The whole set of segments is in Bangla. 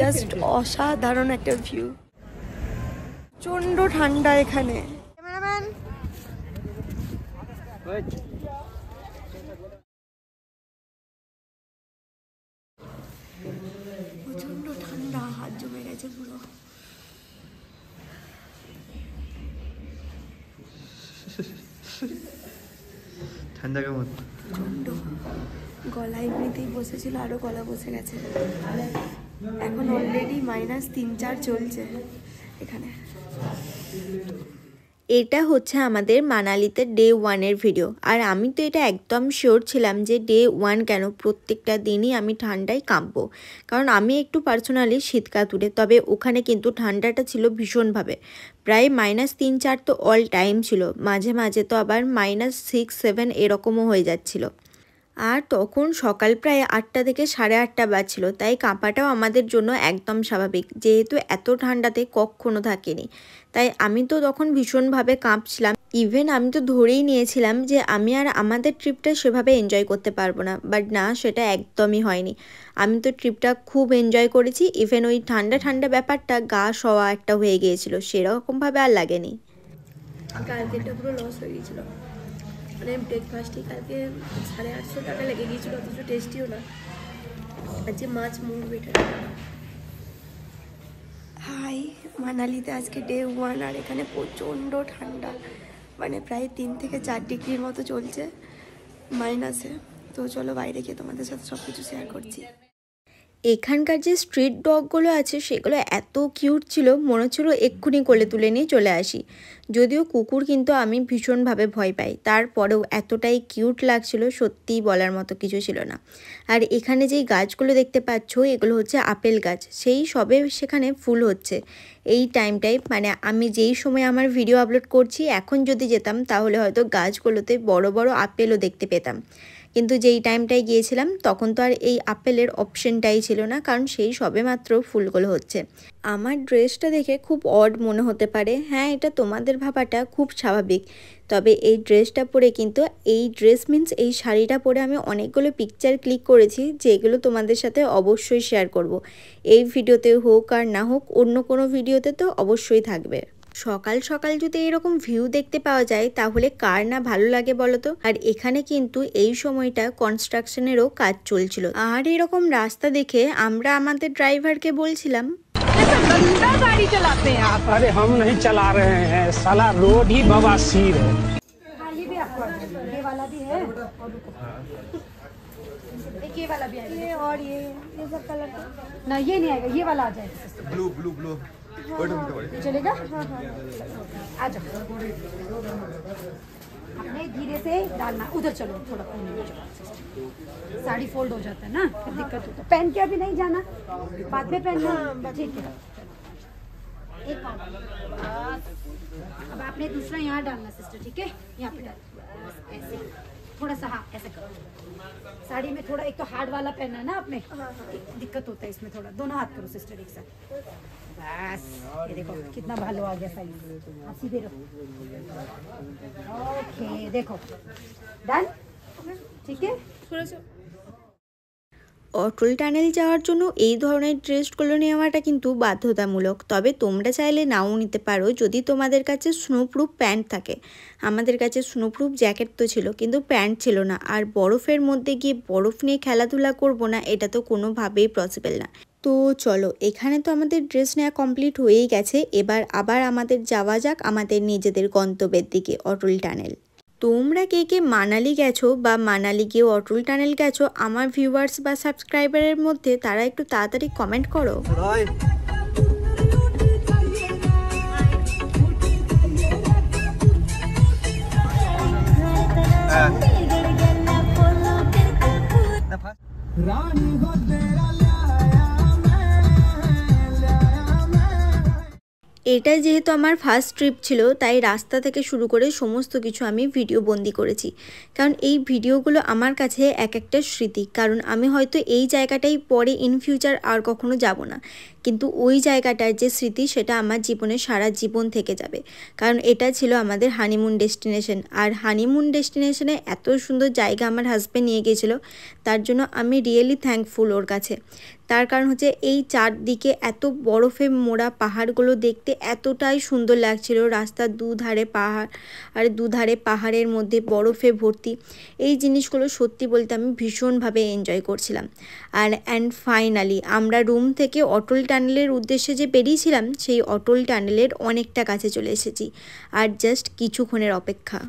জাস্ট অসাধারণ একটা ভিউ প্রচণ্ড ঠান্ডা এখানে। ক্যামেরাম্যান। প্রচণ্ড ঠান্ডা হাত জমে গেছে পুরো। ঠান্ডা কেমন? প্রচণ্ড। গলা এমনিতেই বসেছিল আরও গলা বসে গেছে। এখন অলরেডি মাইনাস তিন চার চলছে এখানে। এটা হচ্ছে আমাদের মানালিতে ডে ওয়ানের ভিডিও আর আমি তো এটা একদম শিওর ছিলাম যে ডে ওয়ান কেন প্রত্যেকটা দিনই আমি ঠান্ডায় কাঁপবো। কারণ আমি একটু পার্সোনালি শীত কাতুরে তবে ওখানে কিন্তু ঠান্ডাটা ছিল ভীষণভাবে। প্রায় মাইনাস তিন চার তো অল টাইম ছিল। মাঝে মাঝে তো আবার মাইনাস সিক্স সেভেন এরকমও হয়ে যাচ্ছিল। আর তখন সকাল প্রায় আটটা থেকে সাড়ে আটটা বাজছিল, তাই কাঁপাটাও আমাদের জন্য একদম স্বাভাবিক। যেহেতু এত ঠান্ডাতে কখনো থাকেনি, তাই আমি তো তখন ভীষণভাবে কাঁপছিলাম। ইভেন আমি তো ধরেই নিয়েছিলাম যে আমি আর আমাদের ট্রিপটা সেভাবে এনজয় করতে পারব না বাট না, সেটা একদমই হয়নি। আমি তো ট্রিপটা খুব এনজয় করেছি ইভেন ওই ঠান্ডা ঠান্ডা ব্যাপারটা গা শোয়া একটা হয়ে গিয়েছিল, সেরকমভাবে আর লাগেনি। কালকেটা পুরো লস হয়ে গিয়েছিল। মানে ব্রেকফাস্টই কালকে সাড়ে আটশো টাকা লেগে গিয়েছিল, অথচ টেস্টিও না। আর যে মাছ মুখ বেটার হাই, মানালিতে আজকে ডে ওয়ান আর এখানে প্রচণ্ড ঠান্ডা। মানে প্রায় তিন থেকে চার ডিগ্রির মতো চলছে মাইনাসে তো চলো বাইরে গিয়ে তোমাদের সাথে সব কিছু শেয়ার করছি। এখানকার যে স্ট্রিট ডগগুলো আছে, সেগুলো এত কিউট ছিল, মনে হচ্ছিল এক্ষুনি কোলে তুলে নিয়ে চলে আসি। যদিও কুকুর কিন্তু আমি ভীষণভাবে ভয় পাই। তারপরেও এতটাই কিউট লাগছিল, সত্যিই বলার মতো কিছু ছিল না। আর এখানে যেই গাছগুলো দেখতে পাচ্ছ, এগুলো হচ্ছে আপেল গাছ। সেই সবে সেখানে ফুল হচ্ছে। এই টাইমটাই মানে আমি যেই সময় আমার ভিডিও আপলোড করছি, এখন যদি যেতাম, তাহলে হয়তো গাছগুলোতে বড় বড় আপেলও দেখতে পেতাম। কিন্তু যেই টাইমটায় গিয়েছিলাম, তখন তো আর এই আপেলের অপশনটাই ছিল না, কারণ সেই সবে মাত্র ফুলগুলো হচ্ছে। আমার ড্রেসটা দেখে খুব অড মনে হতে পারে হ্যাঁ এটা তোমাদের ভাবাটা খুব স্বাভাবিক। তবে এই ড্রেসটা পরে কিন্তু, এই ড্রেস মিন্স এই শাড়িটা পরে আমি অনেকগুলো পিকচার ক্লিক করেছি, যেগুলো তোমাদের সাথে অবশ্যই শেয়ার করব। এই ভিডিওতে হোক আর না হোক, অন্য কোনো ভিডিওতে তো অবশ্যই থাকবে। সকাল সকাল যদি এরকম ভিউ দেখতে পাওয়া যায় তাহলে কার না ভালো লাগে বলো তো আর এখানে কিন্তু এই সময়টা কনস্ট্রাকশনেরও কাজ চলছিল আর এরকম রাস্তা দেখে আমরা আমাদের ড্রাইভারকে বলছিলাম अरे हम नहीं चला रहे हैं साला रोड ही बवासीर है ये भी आपको ये वाला भी है एक ये वाला भी आएगा ये और ये ये सब कलर ना ये नहीं आएगा ये वाला आ जाएगा ব্লু ব্লু ব্লू ये चलेगा? हाँ हाँ आ जाओ। अपने धीरे से डालना। उधर चलो थोड़ा कोने में चलो। साड़ी फोल्ड हो जाता है ना फिर दिक्कत होता है। पहन के अभी नहीं जाना। बाद में पहनना। ठीक है। एक अब आपने दूसरा यहाँ डालना सिस्टर ठीक है? यहाँ पे डाल। बस ऐसे थोड़ा सा हाँ करो साड़ी में थोड़ा एक तो हार्ड वाला पहना है ना आपने? दिक्कत होता है इसमें थोड़ा। दोनों हाथ करो सिस्टर एक साथ। बस ये देखो कितना भालो आ गया साइज़ आप सीधे रहो। ओके देखो। डन ठीक है? অটল টানেল যাওয়ার জন্য এই ধরনের ড্রেসগুলো নেওয়াটা কিন্তু বাধ্যতামূলক। তবে তোমরা চাইলে নাও নিতে পারো যদি তোমাদের কাছে স্নোপ্রুফ প্যান্ট থাকে। আমাদের কাছে স্নোপ্রুফ জ্যাকেট তো ছিল, কিন্তু প্যান্ট ছিল না। আর বরফের মধ্যে গিয়ে বরফ নিয়ে খেলাধুলা করব না, এটা তো কোনোভাবেই পসিবল না। তো চলো, এখানে তো আমাদের ড্রেস নেওয়া কমপ্লিট হয়েই গেছে। এবার আবার আমাদের যাওয়া যাক আমাদের নিজেদের গন্তব্যের দিকে, অটল টানেল। তোমরা কে কে মানালি গেছো বা মানালি গিয়ে অটল টানেল গেছো আমার ভিউয়ার্স বা সাবস্ক্রাইবারের মধ্যে তারা একটু তাড়াতাড়ি কমেন্ট করো। এটা যেহেতু আমার ফার্স্ট ট্রিপ ছিল, তাই রাস্তা থেকে শুরু করে সমস্ত কিছু আমি ভিডিও বন্দি করেছি। কারণ এই ভিডিওগুলো আমার কাছে এক একটা স্মৃতি। কারণ আমি হয়তো এই জায়গাটাই পরে ইন ফিউচার আর কখনো যাব না। কিন্তু ওই জায়গাটার যে স্মৃতি সেটা আমার জীবনে সারা জীবন থেকে যাবে। কারণ এটা ছিল আমাদের হানিমুন ডেস্টিনেশন আর হানিমুন ডেস্টিনেশনে এত সুন্দর জায়গা আমার হাজব্যান্ড নিয়ে গিয়েছিল, তার জন্য আমি রিয়েলি থ্যাঙ্কফুল ওর কাছে। তার কারণ হচ্ছে এই চারদিকে এত বরফে মোড়া পাহাড়গুলো দেখতে এতটাই সুন্দর লাগছিল। রাস্তার দুধারে পাহাড় আর দুধারে পাহাড়ের মধ্যে বরফে ভর্তি। এই জিনিসগুলো সত্যি বলতে আমি ভীষণভাবে এনজয় করছিলাম। আর অ্যান্ড ফাইনালি আমরা রুম থেকে অটল টানেলের উদ্দেশ্যে যে বেরিয়েছিলাম, সেই অটল টানেলের অনেকটা কাছে চলে এসেছি। আর জাস্ট কিছুক্ষণের অপেক্ষা।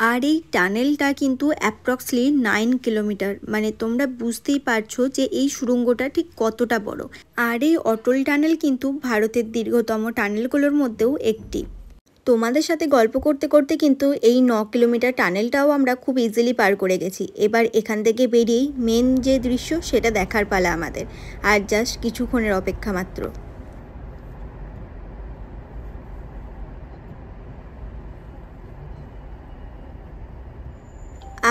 আর এই টানেলটা কিন্তু অ্যাপ্রক্সলি নাইন কিলোমিটার মানে তোমরা বুঝতেই পারছ যে এই সুড়ঙ্গটা ঠিক কতটা বড়। আর এই অটল টানেল কিন্তু ভারতের দীর্ঘতম টানেলগুলোর মধ্যেও একটি। তোমাদের সাথে গল্প করতে করতে কিন্তু এই ন কিলোমিটার টানেলটাও আমরা খুব ইজিলি পার করে গেছি। এবার এখান থেকে বেরিয়েই মেন যে দৃশ্য সেটা দেখার পালা আমাদের। আর জাস্ট কিছুক্ষণের অপেক্ষা মাত্র।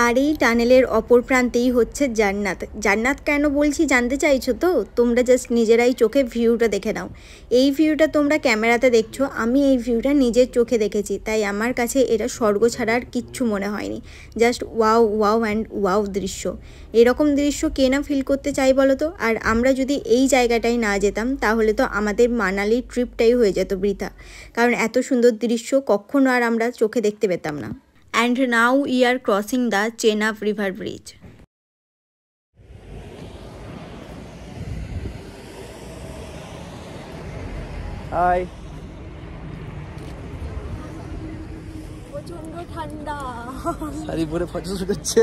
আর এই টানেলের অপর প্রান্তেই হচ্ছে জান্নাত। জান্নাত কেন বলছি জানতে চাইছো তো? তোমরা জাস্ট নিজেরাই চোখে ভিউটা দেখে নাও। এই ভিউটা তোমরা ক্যামেরাতে দেখছ, আমি এই ভিউটা নিজের চোখে দেখেছি, তাই আমার কাছে এটা স্বর্গ ছাড়া আর কিচ্ছু মনে হয়নি। Just wow wow and wow দৃশ্য। এরকম দৃশ্য কে না ফিল করতে চাই বলো তো? আর আমরা যদি এই জায়গাটায় না যেতাম, তাহলে তো আমাদের মানালির ট্রিপটাই হয়ে যেত বৃথা। কারণ এত সুন্দর দৃশ্য কখনো আর আমরা চোখে দেখতে পেতাম না। And now we are crossing the Chenab River Bridge. হাই প্রচণ্ড ঠান্ডা। শাড়ি পরে ফটো শুট হচ্ছে।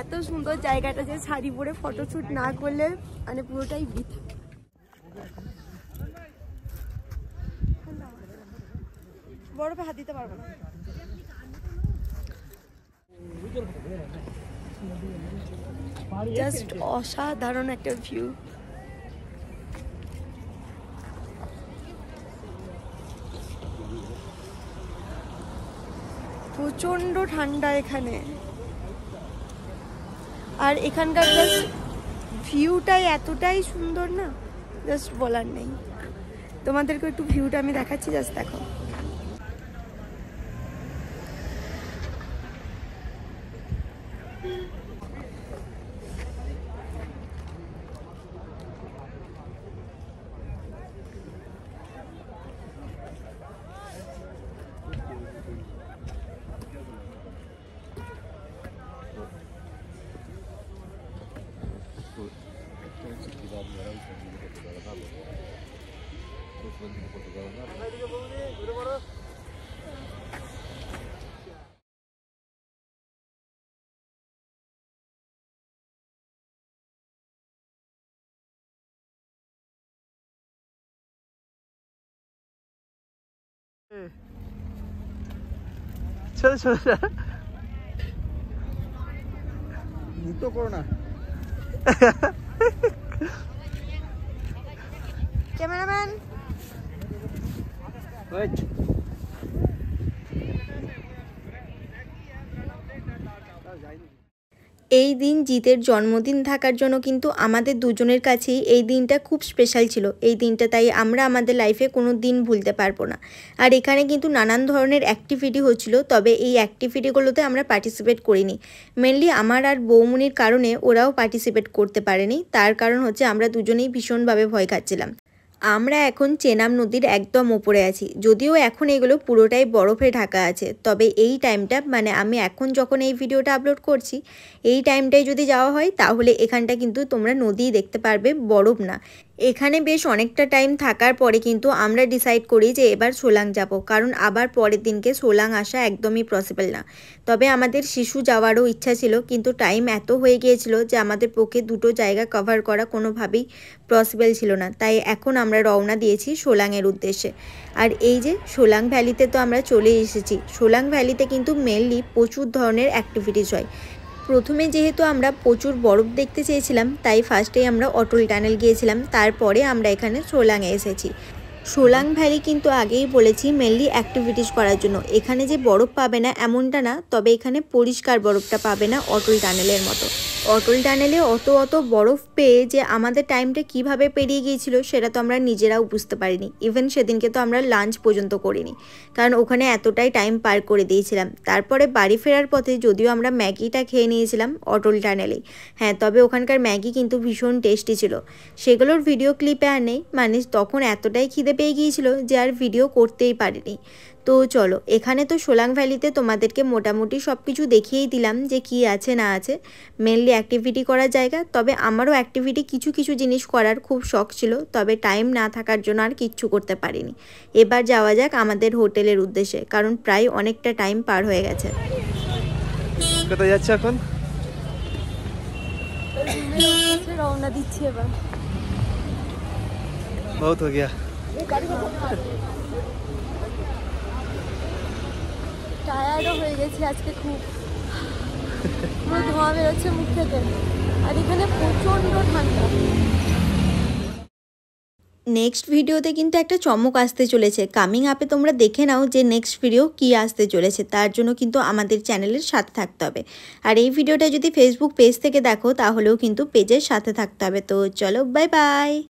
এত সুন্দর জায়গাটা যে শাড়ি পরে ফটোশ্যুট না করলে মানে পুরোটাই বৃথা। বরফে হাত দিতে পারব না। জাস্ট অসাধারণ একটা ভিউ প্রচণ্ড ঠান্ডা এখানে। আর এখানকার জাস্ট ভিউটাই এতটাই সুন্দর না? জাস্ট বলার নেই। তোমাদেরকে একটু ভিউটা আমি দেখাচ্ছি জাস্ট দেখো। চলো চলো চলো মুক্ত করো না ক্যামেরাম্যান ওয়েট এই দিন জিতের জন্মদিন থাকার জন্য কিন্তু আমাদের দুজনের কাছেই এই দিনটা খুব স্পেশাল ছিল। এই দিনটা তাই আমরা আমাদের লাইফে কোনো দিন ভুলতে পারব না। আর এখানে কিন্তু নানান ধরনের অ্যাক্টিভিটি হচ্ছিল, তবে এই অ্যাক্টিভিটিগুলোতে আমরা পার্টিসিপেট করিনি। মেনলি আমার আর বৌমনির কারণে ওরাও পার্টিসিপেট করতে পারেনি, তার কারণ হচ্ছে আমরা দুজনেই ভীষণভাবে ভয় খাচ্ছিলাম। আমরা এখন চেনাম নদীর একদম ওপরে আছি। যদিও এখন এগুলো পুরোটাই বরফে ঢাকা আছে, তবে এই টাইমটা মানে আমি এখন যখন এই ভিডিওটা আপলোড করছি, এই টাইমটায় যদি যাওয়া হয়, তাহলে এখানটা কিন্তু তোমরা নদী দেখতে পারবে, বরফ না। এখানে বেশ অনেকটা টাইম থাকার পরে কিন্তু আমরা ডিসাইড করি যে এবার সোলাং যাব। কারণ আবার পরের দিনকে সোলাং আসা একদমই পসিবল না। তবে আমাদের শিশু যাওয়ারও ইচ্ছা ছিল, কিন্তু টাইম এত হয়ে গিয়েছিল যে আমাদের পক্ষে দুটো জায়গা কভার করা কোনোভাবেই পসিবল ছিল না। তাই এখন আমরা রওনা দিয়েছি সোলাংয়ের উদ্দেশ্যে। আর এই যে সোলাং ভ্যালিতে তো আমরা চলে এসেছি। সোলাং ভ্যালিতে কিন্তু মেনলি প্রচুর ধরনের অ্যাক্টিভিটিস হয়। প্রথমে যেহেতু আমরা প্রচুর বরফ দেখতে চেয়েছিলাম, তাই ফার্স্টেই আমরা অটল টানেল গিয়েছিলাম, তারপরে আমরা এখানে সোলাঙে এসেছি। সোলাং ভ্যালি কিন্তু আগেই বলেছি মেনলি অ্যাক্টিভিটিস করার জন্য। এখানে যে বরফ পাবে না এমনটা না, তবে এখানে পরিষ্কার বরফটা পাবে না অটল টানেলের মতো। অটল টানেলে অত অত বরফ পেয়ে যে আমাদের টাইমটা কীভাবে পেরিয়ে গিয়েছিল সেটা তো আমরা নিজেরাও বুঝতে পারিনি। ইভেন সেদিনকে তো আমরা লাঞ্চ পর্যন্ত করিনি। কারণ ওখানে এতটাই টাইম পার করে দিয়েছিলাম। তারপরে বাড়ি ফেরার পথে যদিও আমরা ম্যাগিটা খেয়ে নিয়েছিলাম অটল টানেলেই হ্যাঁ তবে ওখানকার ম্যাগি কিন্তু ভীষণ টেস্টি ছিল। সেগুলোর ভিডিও ক্লিপে আর নেই। মানে তখন এতটাই খিদে পেয়ে গিয়েছিল যে আর ভিডিও করতেই পারিনি। তো চলো এখানে তো সোলাং ভ্যালিতে তোমাদেরকে মোটামুটি সব কিছু দেখিয়েই দিলাম যে কি আছে না আছে। মেনলি অ্যাক্টিভিটি করার জায়গা তবে আমারও অ্যাক্টিভিটি কিছু কিছু জিনিস করার খুব শখ ছিল তবে টাইম না থাকার জন্য আর কিচ্ছু করতে পারিনি। এবার যাওয়া যাক আমাদের হোটেলের উদ্দেশ্যে কারণ প্রায় অনেকটা টাইম পার হয়ে গেছে। কোথায় যাচ্ছে এখন? রওনা দিচ্ছি এবার। বহুত হয়ে গিয়া। নেক্সট ভিডিওতে কিন্তু একটা চমক আসতে চলেছে। কামিং আপে তোমরা দেখে নাও যে নেক্সট ভিডিও কি আসতে চলেছে। তার জন্য কিন্তু আমাদের চ্যানেলের সাথে থাকতে হবে। আর এই ভিডিওটা যদি ফেসবুক পেজ থেকে দেখো, তাহলেও কিন্তু পেজের সাথে থাকতে হবে। তো চলো বাই বাই